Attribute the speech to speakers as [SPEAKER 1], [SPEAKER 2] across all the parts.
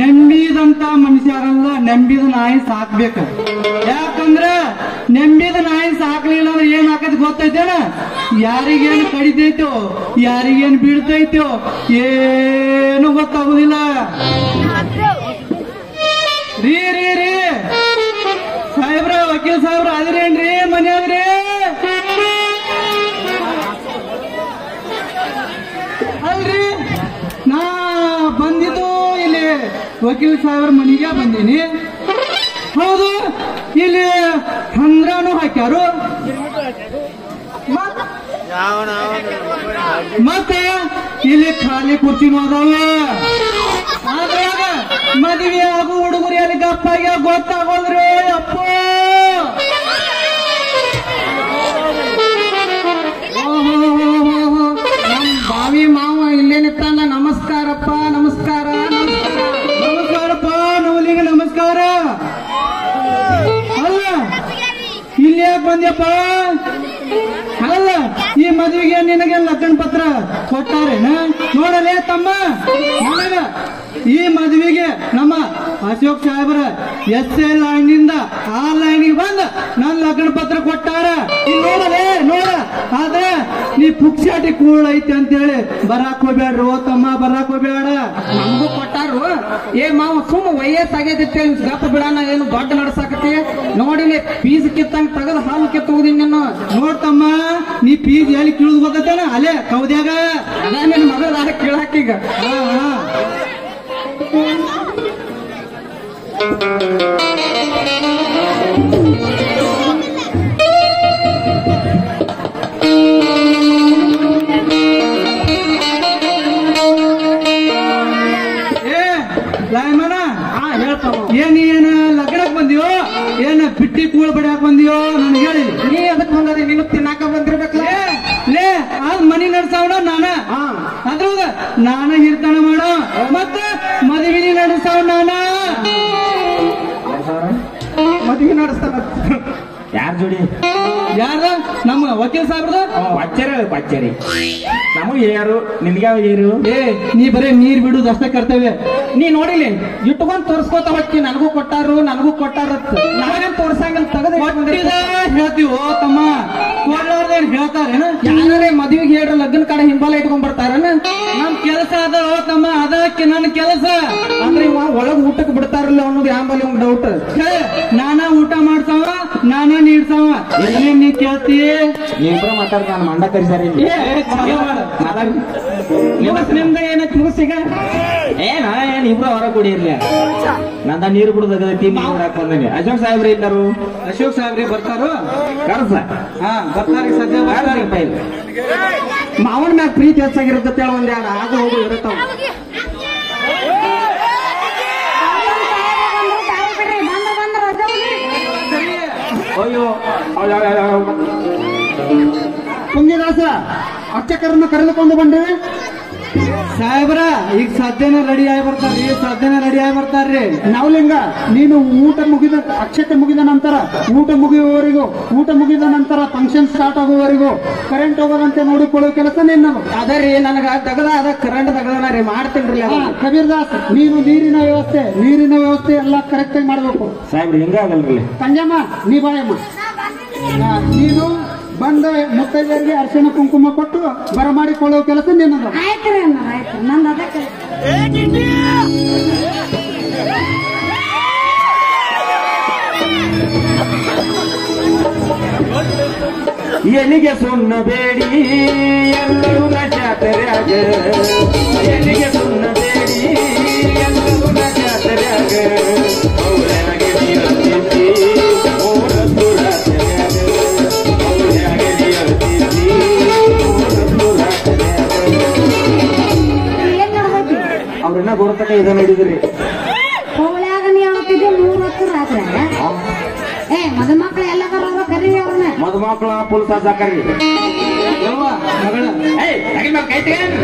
[SPEAKER 1] ನೆಂಬಿದಂತ ಮನುಷ್ಯರಲ್ಲ ನೆಂಬಿದ ನಾಯಿ ಸಾಕ್ಬೇಕು. ಯಾಕಂದ್ರ ನೆಂಬಿದ ನಾಯಿ ಸಾಕ್ಲಿಲ್ಲ ಅಂದ್ರೆ ಏನ್ ಹಾಕದ್ ಗೊತ್ತೈತೇನ? ಯಾರಿಗೇನು ಕಡಿತೈತೋ, ಯಾರಿಗೇನು ಬೀಳ್ತೈತೋ ಏನು ಗೊತ್ತಾಗುದಿಲ್ಲ. ರೀ ರೀ ರೀ. ಸಾಹೇಬ್ರ, ವಕೀಲ್ ಸಾಹೇಬ್ರ ಅದ್ರೇನ್ರಿ ಮನೆಯವ್ರಿ ಅಲ್ರಿ, ನಾ ವಕೀಲ್ ಸಾಹೇಬ್ರ ಮನೆಗೆ ಬಂದೀನಿ. ಹೌದು, ಇಲ್ಲಿ ಹಂಗ್ರಾನು ಹಾಕ್ಯಾರು. ಮತ್- ಮತ್ತೆ ಇಲ್ಲಿ ಖಾಲಿ ಕುರ್ಚಿನೂ ಅದಾವ. ಆದ್ರಾಗ ಮದುವೆ ಆಗು ಹುಡುಗರು ಎಲ್ಲಿ ಗಪ್ಪಾಗಿ ಗೊತ್ತಾಗೋದ್ರಿ ಅಪ್ಪ. ಮದುವೆಗೆ ನಿನಗೆ ಲಗ್ನ ಪತ್ರ ಕೊಟ್ಟಾರೇನ? ನೋಡಲೇ ತಮ್ಮ. ಈ ಮದುವೆಗೆ ನಮ್ಮ ಅಶೋಕ್ ಸಾಹೇಬ್ರ ಎಸ್ ಲೈನ್ನಿಂದ ಆ ಲೈನಿಗೆ ಬಂದ ನನ್ನ ಲಗ್ನ ಪತ್ರ ಕೊಟ್ಟಾರ ನೀ ಪುಕ್ಷಾಟಿ ಕೂಳ್ ಐತಿ ಅಂತೇಳಿ ಬರಾಕ್ ಹೋಗ್ಬೇಡ್ರಿ ಓ ತಮ್ಮ ಬರಾಕ್ ಹೋಗ್ಬೇಡ.
[SPEAKER 2] ನಮಗೂ ಕೊಟ್ಟಾರು. ಏ ಮಾವ ಸುಮ್ಮ ವಯಸ್ಸಾಗೈತಿ ಗಪ್ಪ ಬಿಡಾನ ಏನು ದೊಡ್ಡ ನಡ್ಸಾಕತಿ ನೋಡಿಲಿ ಪೀಸ್ ಕಿತ್ತಂಗ್ ತಗದ್ ಹಾಲು ಕಿತ್ತುವುದಿ ನೀನು
[SPEAKER 1] ನೋಡ್ತಮ್ಮ ನೀ ಪೀಸ್ ಎಲ್ಲಿ ಕೀಳುದು ಗೊತ್ತೇನ ಅಲ್ಲೇ ಕೌದ್ಯಾಗ.
[SPEAKER 2] ಅದ ನಿನ್ನ ಮಗಳ ಕೀಳಾಕೀಗ
[SPEAKER 1] ಹಾ, ಹಾ. ಬಿಟ್ಟಿ ಕೂಳ್ ಬಂದಿಯೋ ನನ್ ಹೇಳಿ.
[SPEAKER 2] ನೀ ಅದಕ್ಕೆ ಬಂದದಿ ನೀನು ತಿನ್ನಾಕ ಬಂದಿರ್ಬೇಕಲ್ಲ?
[SPEAKER 1] ಲೇ ಅದ್ ಮನಿ ನಡ್ಸಾವಣ ನಾನ?
[SPEAKER 2] ಆ
[SPEAKER 1] ಅದ್ರೊಳಗ ನಾನ ಹಿರ್ತಾಣ ಮಾಡೋ ಮತ್ತ ಮದುವಿನಿ ನಡೆಸಾವ ನಾನ?
[SPEAKER 2] ಮದುವೆ ನಡೆಸ್ತಾನ
[SPEAKER 3] ಯಾರ ಜೋಡಿ?
[SPEAKER 1] ಯಾರ? ನಮ್ಮ ವಕೀಲ್ ಸಾಹೇಬ್ರದ?
[SPEAKER 3] ಬಚ್ಚರಿ ಬಚ್ಚರಿ. ನಮಗೆ ಯಾರು ನಿನ್ಗೆ ಯಾರು
[SPEAKER 1] ಏ ನೀ ಬರೀ ನೀರ್ ಬಿಡುದು ಅಷ್ಟೇ ಕರ್ತವ್ಯ.
[SPEAKER 2] ನೀ ನೋಡಿಲಿ ಇಟ್ಕೊಂಡ್ ತೋರ್ಸ್ಕೋತ ಹೋಗ್ತಿ ನನಗೂ ಕೊಟ್ಟಾರು ನನಗೂ ಕೊಟ್ಟಾರ ನಾವೇನ್ ತೋರ್ಸಂಗಿಲ್ಲ ತೆಗೆದ
[SPEAKER 1] ಹೇಳ್ತೀವೋ ತಮ್ಮ? ಕೊಡ್ಲಾರ್ದೇನ್ ಹೇಳ್ತಾರೇನ?
[SPEAKER 2] ಯಾರೇ ಮದ್ವಿಗೆ ಹೇಳ್ರ ಲಗ್ನ ಕಡೆ ಹಿಂಬಾಲ ಇಟ್ಕೊಂಡ್ ಬರ್ತಾರನ?
[SPEAKER 1] ನಮ್ ಕೆಲಸ ಅದ ಓ ತಮ್ಮ ಅದಕ್ಕೆ ನನ್ನ ಕೆಲಸ.
[SPEAKER 2] ಅಂದ್ರೆ ಇವ ಒಳಗ್ ಊಟಕ್ಕೆ ಬಿಡ್ತಾರಲ್ಲ ಅನ್ನೋದು ಯಾಂಬಲ್ಲಿ ಒಂದ್ ಡೌಟ್
[SPEAKER 1] ನಾನಾ ನಾನ ಊಟ ನಾನ ನೀಡ್ತಾವ ಏನ್ ನೀ ಕೇಳ್ತಿ?
[SPEAKER 3] ನೀವ್ರ ಮಾತಾಡ್ತ ನಾನು ಮಂಡ ಕರಿಸಾರಿ
[SPEAKER 2] ನಿಮ್ದ ಏನಕ್ ಮುಗಿಸಿಗ
[SPEAKER 3] ಏನ ಏನ್ ಇಬ್ರ ಹೊರ ಕುಡಿಯಿರ್ಲಿ ನಂದ ನೀರು ಬಿಡುದೈತಿ ನೀರು ಹಾಕ್ ಬಂದಿ ಅಶೋಕ್ ಸಾಹೇಬ್ರಿ ಇದ್ದಾರು
[SPEAKER 1] ಅಶೋಕ್ ಸಾಹೇಬ್ರಿ ಬರ್ತಾರು?
[SPEAKER 3] ಕರ್ಸ.
[SPEAKER 1] ಹಾ ಬರ್ತಾರ ಸದ್ಯ ಬರ್ತಾರೆ.
[SPEAKER 2] ಮಾವನ ಮ್ಯಾಗ ಪ್ರೀತಿ ಹೆಚ್ಚಾಗಿರುತ್ತೆ ಒಂದ್ ಎರಡು ಆಗ ಹೋಗಿ ಇರುತ್ತಾವ
[SPEAKER 3] ಅಯ್ಯೋ
[SPEAKER 2] ಅರ್ಚಕರನ್ನು ಅರ್ಚಕರನ್ನ ಕರೆದುಕೊಂಡು ಬಂದೇವೆ
[SPEAKER 1] ಸಾಹೇಬ್ರ ಈಗ ಸದ್ಯನ ರೆಡಿ ಆಗಿ ಬರ್ತಾರ್ರಿ ಸದ್ಯನ ರೆಡಿ ಆಗಿ ಬರ್ತಾರ್ರಿ.
[SPEAKER 2] ನಾವ್ಲಿಂಗ ನೀನು ಊಟ ಮುಗಿದ ಅಕ್ಷತೆ ಮುಗಿದ ನಂತರ ಊಟ ಮುಗಿಯುವವರೆಗೂ ಊಟ ಮುಗಿದ ನಂತರ ಫಂಕ್ಷನ್ ಸ್ಟಾರ್ಟ್ ಆಗುವವರೆಗೂ ಕರೆಂಟ್ ಹೋಗದಂತೆ ನೋಡಿಕೊಳ್ಳುವ ಕೆಲಸ ನಿನ್ನ ಅದ ರೀ ನನಗ ತಗದ ಅದ ಕರೆಂಟ್ ತಗದನ ರೀ ಮಾಡ್ತೀನಿ ಕಬೀರ್ ದಾಸ್ ನೀನು ನೀರಿನ ವ್ಯವಸ್ಥೆ ನೀರಿನ ವ್ಯವಸ್ಥೆ ಎಲ್ಲ ಕರೆಕ್ಟ್ ಆಗಿ ಮಾಡ್ಬೇಕು.
[SPEAKER 3] ಸಾಹೇಬ್ರಿ ಹಿಂಗಾಗಲ್ರಿ
[SPEAKER 2] ಪಂಜಮ್ಮ ನೀ ಬಾಯಮ್ಮ. ನೀನು ಬಂದ ಮುತ್ತೈದರಿಗೆ ಅರಿಶಿಣ ಕುಂಕುಮ ಕೊಟ್ಟು ಬರಮಾಡಿಕೊಳ್ಳುವ ಕೆಲಸ ನಿನ್ನದು.
[SPEAKER 4] ಆಯ್ತು ರೀ ಅಣ್ಣ ಆಯ್ತು. ನಂದು ಅದಕ್ಕೆ
[SPEAKER 3] ಎಲ್ಲಿಗೆ ಸುಣ್ಣ ಬೇಡಿ ಎಲ್ಲರೂ ಜಾತ್ರೆಯಾಗ ಎಲ್ಲಿಗೆ ಸುಣ್ಣ ಬೇಡಿ ಎಲ್ಲರೂ ಜಾತ್ರೆಯಾಗ ಅವ್ರನ್ನ ಗುರುತಕ ಇದ ನೋಡಿದ್ರಿ
[SPEAKER 4] ಕೋವಳ್ಯಾಗ ನೀ ಮೂರ್ ಹೊತ್ತು ರಾತ್ರಿ. ಏ ಮದುಮಕ್ಳು ಎಲ್ಲ ಬರೋರು ಕರೀ ಅವ್ರನ್ನ.
[SPEAKER 3] ಮದುಮಕ್ಕಳ ಪುಲ್ ಸಾಕಾರಿ
[SPEAKER 1] ಯವ್ವ ಮಗಳ.
[SPEAKER 3] ಏಯ್ ತಗಿ ಕೈ ತೆಗೀರಿ.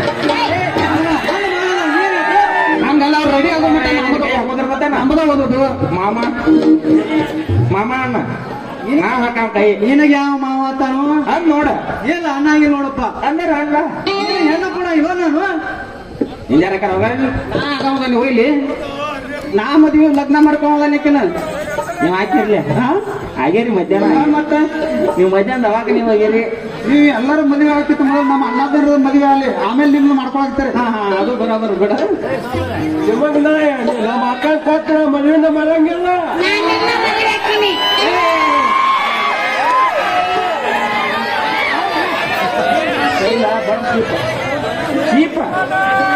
[SPEAKER 2] ಹಂಗಲ್ಲ ಅವ್ರು ರೆಡಿ ಆಗೋ ಮಟ್ಟ
[SPEAKER 3] ಮತ್ತೆ
[SPEAKER 2] ಓದೋದು
[SPEAKER 3] ಮಾಮ ಮಾಮ ಅಣ್ಣ ನಾ ಹಾಕ ಕೈ.
[SPEAKER 1] ನಿನಗೆ ಯಾವ ಮಾವ ತಾನು
[SPEAKER 3] ಅದ್ ನೋಡ.
[SPEAKER 1] ಇಲ್ಲ ಅಣ್ಣಾಗಿ ನೋಡಪ್ಪ.
[SPEAKER 3] ಅಂದ್ರೆ ಅಣ್ಣ.
[SPEAKER 1] ಹೆಣ್ಣು ಕೂಡ ಇವ ನಾನು?
[SPEAKER 3] ನಿಂಜಾರ ಹೋಗ
[SPEAKER 2] ನಾ ಹೋಗ್ಲಿ ನಾ ಮದುವೆ ಲಗ್ನ ಮಾಡ್ಕೊಳ್ಳೋದನ್ನೇಕಿನ
[SPEAKER 3] ನೀವ್ ಹಾಕಿರ್ಲಿ ಆಗ್ಯಾರಿ ಮಧ್ಯಾಹ್ನ
[SPEAKER 2] ಮತ್ತೆ
[SPEAKER 3] ನೀವು ಮಧ್ಯಾಹ್ನ ಅವಾಗ ನೀವು ಹೋಗ್ಯಾರಿ
[SPEAKER 2] ನೀವು ಎಲ್ಲರೂ ಮದುವೆ ಆಗ್ತಿತ್ತು ಮೊದಲು ನಮ್ಮ ಅಣ್ಣದರ ಮದುವೆ ಆಗಲಿ ಆಮೇಲೆ ನಿಮ್ಗೆ ಮಾಡ್ಕೊಳಕ್ತಾರೆ
[SPEAKER 3] ಹಾ ಹಾ ಅದು ಬರೋಬರ್ ಬಿಡ
[SPEAKER 1] ನಮ್ಮ ಅಕ್ಕ ಕೊಟ್ಟ ಮದುವೆಯಿಂದ ಮಾಡಂಗಿಲ್ಲ
[SPEAKER 4] ಆಗ್ತೀನಿ
[SPEAKER 3] ಚೀಪ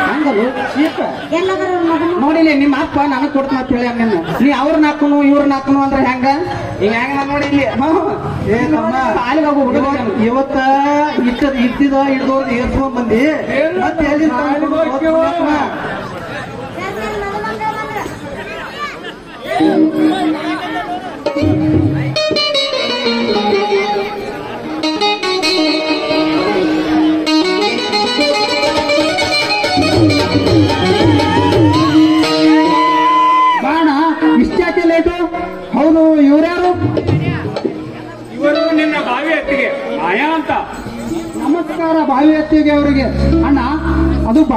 [SPEAKER 2] ಹಂಗಲ್ಲ ಚೀಪ
[SPEAKER 4] ಎಲ್ಲಾದರೂ ಮಗನ.
[SPEAKER 2] ನೋಡಿಲಿ ನಿಮ್ಮ ಅಪ್ಪ ನನಗ್ ಕೊಡ್ತ ಅಂತ ಹೇಳಿ ಹಂಗ ನೀ ಅವ್ರನ್ನ ಹಾಕುನು ಇವ್ರನ್ನ ಹಾಕುನು ಅಂದ್ರೆ ಹೆಂಗ?
[SPEAKER 3] ಈಗ ಹೆಂಗ ನಾ ನೋಡಿ ಇಲ್ಲಿ
[SPEAKER 1] ಏ ತಮ್ಮ.
[SPEAKER 2] ಕಾಲಿಗೆ ಹೋಗು ಹುಡುಗ
[SPEAKER 1] ಇವತ್ತ ಇಟ್ಟ ಇಟ್ಟಿದ ಇಡ್ದೋ ಏರ್ಸ್ಕೊಂಡ್ ಬಂದಿ. ಮತ್ತೆ ಎಲ್ಲಿ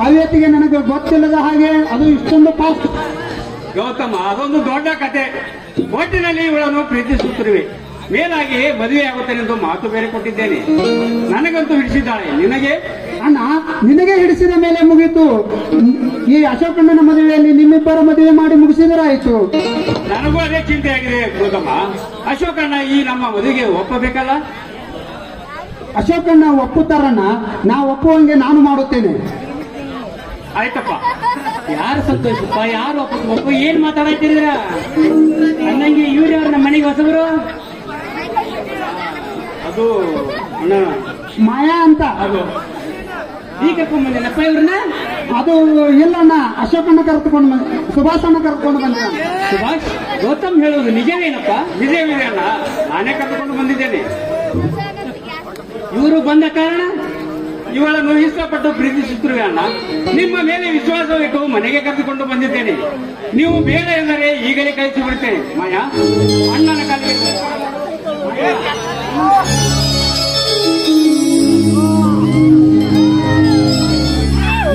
[SPEAKER 5] ಬಾವಿ
[SPEAKER 2] ನನಗೆ ಗೊತ್ತಿಲ್ಲದ ಹಾಗೆ ಅದು ಇಷ್ಟೊಂದು ಫಾಸ್ಟ್
[SPEAKER 5] ಗೌತಮ ಅದೊಂದು ದೊಡ್ಡ ಕತೆ. ಒಟ್ಟಿನಲ್ಲಿ ಇವಳನ್ನು ಪ್ರೀತಿಸುತ್ತಿರುವೆ. ಮೇಲಾಗಿ ಮದುವೆ ಆಗುತ್ತೇನೆಂದು ಮಾತು ಬೇರೆ ಕೊಟ್ಟಿದ್ದೇನೆ. ನನಗಂತೂ ಹಿಡಿಸಿದ್ದಾಳೆ. ನಿನಗೆ?
[SPEAKER 2] ಅಣ್ಣ ನಿನಗೆ ಹಿಡಿಸಿದ ಮೇಲೆ ಮುಗೀತು. ಈ ಅಶೋಕಣ್ಣನ ಮದುವೆಯಲ್ಲಿ ನಿಮ್ಮಿಬ್ಬರ ಮದುವೆ ಮಾಡಿ ಮುಗಿಸಿದರಾಯಿತು.
[SPEAKER 5] ನನಗೂ ಅದೇ ಚಿಂತೆ ಆಗಿದೆ ಗೌತಮ. ಅಶೋಕಣ್ಣ ಈ ನಮ್ಮ ಮದುವೆಗೆ ಒಪ್ಪಬೇಕಲ್ಲ?
[SPEAKER 2] ಅಶೋಕಣ್ಣ ಒಪ್ಪುತ್ತಾರಣ್ಣ. ನಾ ಒಪ್ಪುವಂಗೆ ನಾನು ಮಾಡುತ್ತೇನೆ.
[SPEAKER 5] ಆಯ್ತಪ್ಪ. ಯಾರು ಸಂತೋಷಪ್ಪ? ಯಾರು ಒಪ್ಪ ಒಪ್ಪ ಏನ್ ಮಾತಾಡತ್ತಿದ್ರ ಅನ್ನಂಗೆ ಇವ್ರು ಯಾರು? ನಮ್ಮ ಮನೆಗೆ ಹೊಸಬರು? ಅದು ಅಣ್ಣ.
[SPEAKER 2] ಮಾಯಾ ಅಂತ.
[SPEAKER 5] ಅದು. ಈಗ ಮನೆಯಲ್ಲಪ್ಪ ಇವ್ರನ್ನ?
[SPEAKER 2] ಅದು ಇಲ್ಲಣ್ಣ ಅಶೋಕಣ್ಣ ಕರೆದುಕೊಂಡು ಬಂದ ಸುಭಾಷನ್ನ ಕರ್ಕೊಂಡು ಬಂದ.
[SPEAKER 5] ಸುಭಾಷ್ ಗೌತಮ್ ಹೇಳೋದು ನಿಜವೇನಪ್ಪ ನಿಜವೇ ಅಣ್ಣ. ನಾನೇ ಕರೆದುಕೊಂಡು ಬಂದಿದ್ದೇನೆ. ಇವರು ಬಂದ ಕಾರಣ? ಇವಳನ್ನು ಇಷ್ಟಪಟ್ಟು ಪ್ರೀತಿಸುತ್ತಿರುವೆ ಅಣ್ಣ. ನಿಮ್ಮ ಮೇಲೆ ವಿಶ್ವಾಸವಿಟ್ಟು ಮನೆಗೆ ಕರೆದುಕೊಂಡು ಬಂದಿದ್ದೇನೆ. ನೀವು ಬೇಡ ಎಂದರೆ ಈಗಲೇ ಕಳಿಸಿ ಬಿಡ್ತೇನೆ. ಮಾಯಾ, ಅಣ್ಣನ ಕಾಲಿಗೆ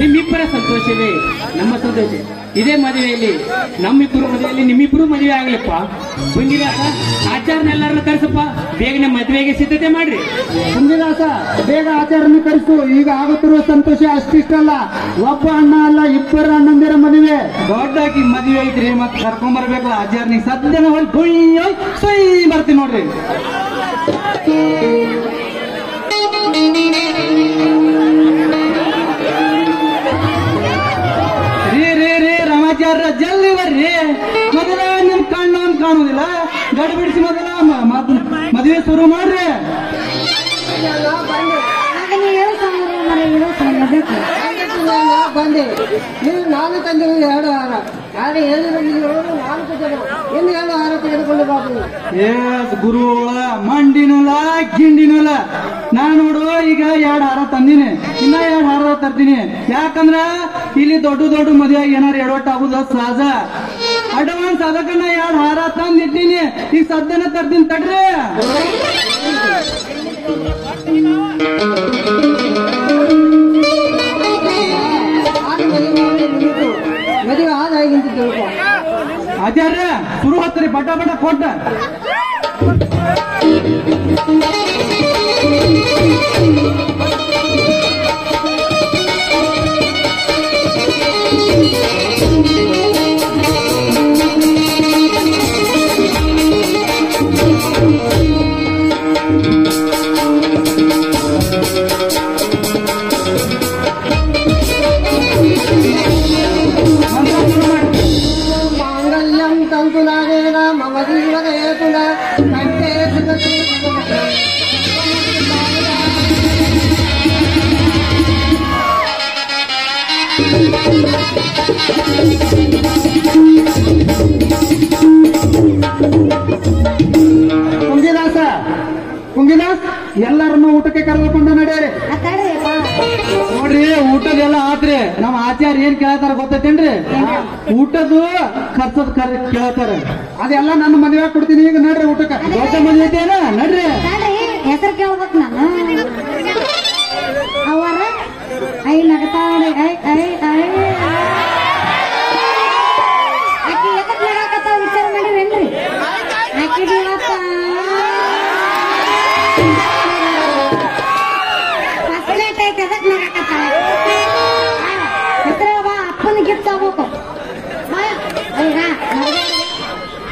[SPEAKER 5] ನಿಮ್ಮಿಬ್ಬರ ಸಂತೋಷವೇ ನಮ್ಮ ಸಂತೋಷ. ಇದೇ ಮದುವೆಯಲ್ಲಿ ನಮ್ಮಿಬ್ರು ಮದುವೆಯಲ್ಲಿ ನಿಮ್ಮಿಬ್ರು ಮದುವೆ ಆಗ್ಲಿಪ್ಪ. ಆಚಾರನ ಎಲ್ಲರನ್ನ ಕರೆಸಪ್ಪ. ಬೇಗನೆ ಮದುವೆಗೆ ಸಿದ್ಧತೆ ಮಾಡ್ರಿ.
[SPEAKER 2] ಕುಂದಿದಾಸ ಬೇಗ ಆಚಾರನ ಕರೆಸು. ಈಗ ಆಗುತ್ತಿರುವ ಸಂತೋಷ ಅಷ್ಟಿಷ್ಟಲ್ಲ. ಒಬ್ಬ ಅಣ್ಣ ಅಲ್ಲ ಇಬ್ಬರ ಅಣ್ಣಂದಿರ ಮದುವೆ.
[SPEAKER 1] ದೊಡ್ಡಾಗಿ ಮದುವೆ ಐತ್ರಿ. ಮತ್ತೆ ಕರ್ಕೊಂಡ್ ಬರ್ಬೇಕಲ್ಲ ಆಚಾರ್ನಿಗೆ ಸದ್ಯನ ಹೊಳ್ ಗುಯ್ ಸೈ ಬರ್ತೀನಿ ನೋಡ್ರಿ. ಜಲ್ದಿ ಬರ್ರಿ ಮೊದಲ ನಿಮ್ ಕಣ್ಣು ಕಾಣುದಿಲ್ಲ. ಗಡಿ ಬಿಡಿಸಿ ಮೊದಲ ಮದುವೆ ಶುರು ಮಾಡ್ರಿ.
[SPEAKER 4] ಆಗ ನೀವು
[SPEAKER 6] ನಾನು ತಂದಿರು ಎರಡು ಹಾರ. ಆದರೆ ಹೇಳಿದ್ರು ನಾಲ್ಕು ಜನ. ಇನ್ನು ಎರಡು ಹಾರ ತೆಗೆದುಕೊಂಡು ಬಾಬು
[SPEAKER 1] ಏಸ್ ಗುರುಗಳ ಮಂಡಿನೂಲ ಗಿಂಡಿನೂಲ. ನಾ ನೋಡು ಈಗ ಎರಡು ಹಾರ ತಂದಿನಿ. ಇನ್ನ ಎರಡು ಹಾರ ತರ್ತೀನಿ. ಯಾಕಂದ್ರ ಇಲ್ಲಿ ದೊಡ್ಡ ದೊಡ್ಡ ಮದುವೆ ಏನಾರ ಎಡವಟ್ಟ ಆಗುದ? ಸಹಜ. ಅಡ್ವಾನ್ಸ್ ಅದಕ್ಕ ನಾ ಎರಡ್ ಹಾರ ತಂದಿಟ್ಟಿನಿ. ಈಗ ಸದ್ಯನ ತರ್ತೀನಿ ತಡ್ರಿ.
[SPEAKER 6] ಆದಾಗಿಂತ ತಿಳ್ಕೊ
[SPEAKER 1] ಆಚಾರ್ಯ ಶುರು ಹತ್ತರಿ ಬಟ ಬಟ ಕೊಟ್ಟ
[SPEAKER 6] ಮಾಂಗಲ್ಯಂ
[SPEAKER 2] ಎಲ್ಲರನ್ನು ಊಟಕ್ಕೆ ಕರೆದುಕೊಂಡು ನಡೆಯರಿ.
[SPEAKER 4] ಅತ್ತಾಡ್ರಿಪ್ಪ
[SPEAKER 1] ನೋಡ್ರಿ ಊಟದೆಲ್ಲ ಆತ್ರಿ. ನಮ್ಮ ಆಚಾರ ಏನ್ ಕೇಳತಾರ ಗೊತ್ತೈತೇನ್ರಿ? ಊಟದ್ದು ಖರ್ಚದ ಕೇಳತಾರ.
[SPEAKER 2] ಅದೆಲ್ಲ ನನ್ನ ಮದುವೆ ಕೊಡ್ತೀನಿ ಈಗ.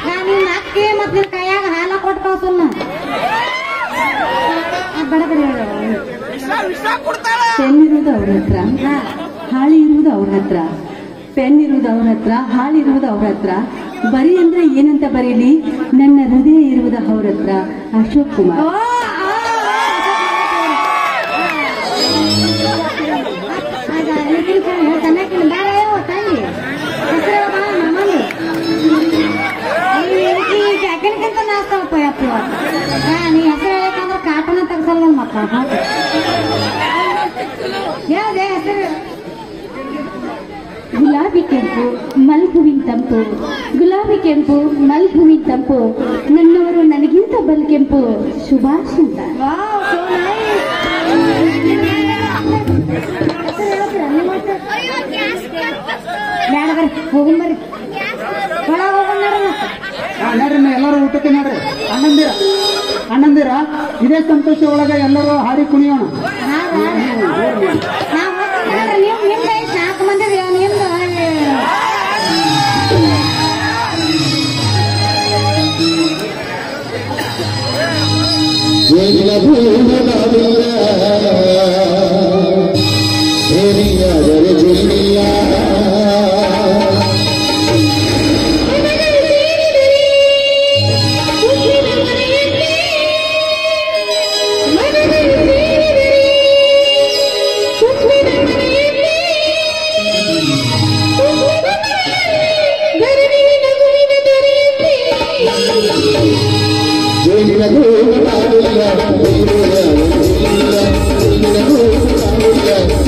[SPEAKER 4] ನಾನು ಅಕ್ಕಿ ಮತ್ತೆ ನಿನ್ನ ಕೈಯಾಗ ಹಾಲ ಕೊಟ್ಟು
[SPEAKER 7] ಪೆನ್ ಇರುವುದು ಅವ್ರ ಹತ್ರ ಹಾಳಿ ಇರುವುದು ಅವ್ರ ಹತ್ರ ಪೆನ್ ಇರುವುದು ಅವ್ರ ಹತ್ರ ಹಾಳಿ ಇರುವುದು ಅವ್ರ ಹತ್ರ ಬರೀ ಅಂದ್ರೆ ಏನಂತ ಬರೀಲಿ ನನ್ನ ಹೃದಯ ಇರುವುದು ಅವ್ರ ಹತ್ರ ಅಶೋಕ್ ಕುಮಾರ್
[SPEAKER 4] ಯಾವ್ದೇ ಹೆಸರು?
[SPEAKER 7] ಗುಲಾಬಿ ಕೆಂಪು ಮಲ್ಗುವಿನ ತಂಪು. ಗುಲಾಬಿ ಕೆಂಪು ಮಲ್ಗುವಿನ ತಂಪು. ನನ್ನವರು ನನಗಿಂತ ಬಲ್ ಕೆಂಪು. ಸುಭಾಷ್ ಅಂತ.
[SPEAKER 4] ವಾವ್
[SPEAKER 2] ಇದೇ ಸಂತೋಷ ಒಳಗೆ ಎಲ್ಲರೂ ಹಾಡಿ ಕುಣಿಯೋಣ.
[SPEAKER 4] ನಾವು
[SPEAKER 8] Thank you.